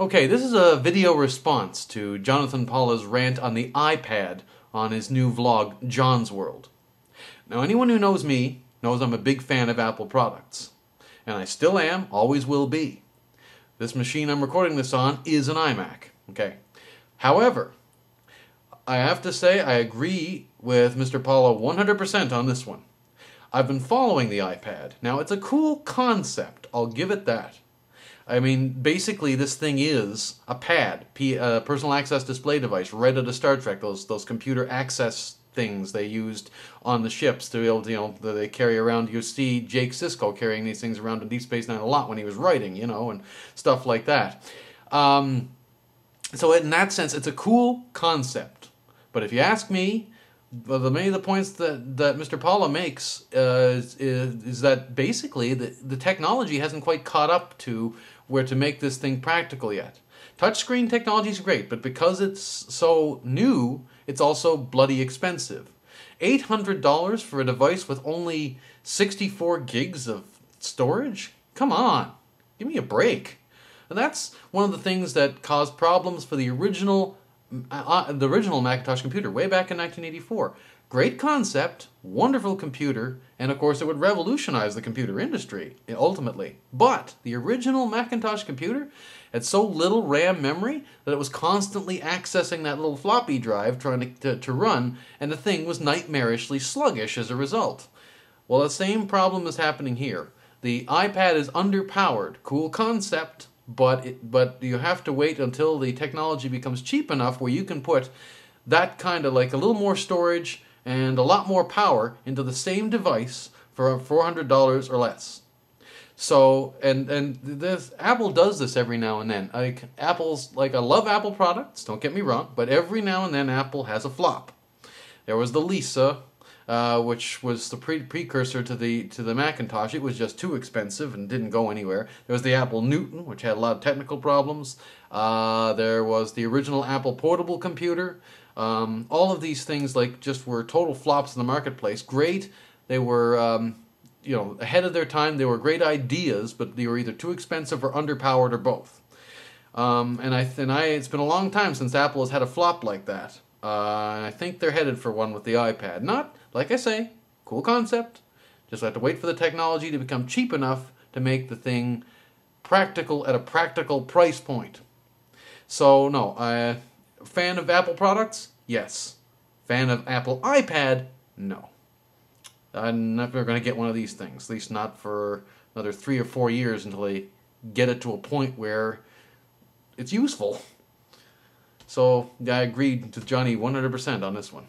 Okay, this is a video response to Jonathan Paula's rant on the iPad on his new vlog, John's World. Now, anyone who knows me knows I'm a big fan of Apple products. And I still am, always will be. This machine I'm recording this on is an iMac. Okay. However, I have to say I agree with Mr. Paula 100% on this one. I've been following the iPad. Now, it's a cool concept, I'll give it that. I mean, basically, this thing is a pad, P, uh, personal access display device, right out of Star Trek. Those those computer access things they used on the ships to be able to, you know, they carry around. You see Jake Sisko carrying these things around in Deep Space Nine a lot when he was writing, you know, and stuff like that. Um, so in that sense, it's a cool concept. But if you ask me, well, the many of the points that, that Mr. Paula makes uh, is, is that basically the, the technology hasn't quite caught up to where to make this thing practical yet. Touchscreen technology is great, but because it's so new, it's also bloody expensive. $800 for a device with only 64 gigs of storage? Come on, give me a break. And that's one of the things that caused problems for the original uh, uh, the original Macintosh computer way back in 1984. Great concept, wonderful computer, and of course it would revolutionize the computer industry ultimately. But the original Macintosh computer had so little RAM memory that it was constantly accessing that little floppy drive trying to, to, to run, and the thing was nightmarishly sluggish as a result. Well, the same problem is happening here. The iPad is underpowered. Cool concept, but it, but you have to wait until the technology becomes cheap enough where you can put that kind of like a little more storage and a lot more power into the same device for $400 or less. So and and this Apple does this every now and then. Like Apple's like I love Apple products, don't get me wrong, but every now and then Apple has a flop. There was the Lisa uh, which was the pre- precursor to the to the Macintosh. It was just too expensive and didn't go anywhere. There was the Apple Newton, which had a lot of technical problems. Uh, there was the original Apple portable computer. Um, all of these things like just were total flops in the marketplace. Great, they were um, you know ahead of their time. They were great ideas, but they were either too expensive or underpowered or both. Um, and I and I it's been a long time since Apple has had a flop like that. Uh, I think they're headed for one with the iPad. Not like I say, cool concept. Just have to wait for the technology to become cheap enough to make the thing practical at a practical price point. So no, I Fan of Apple products? Yes. Fan of Apple iPad? No. I'm never going to get one of these things, at least not for another three or four years until they get it to a point where it's useful. So I agreed with Johnny 100% on this one.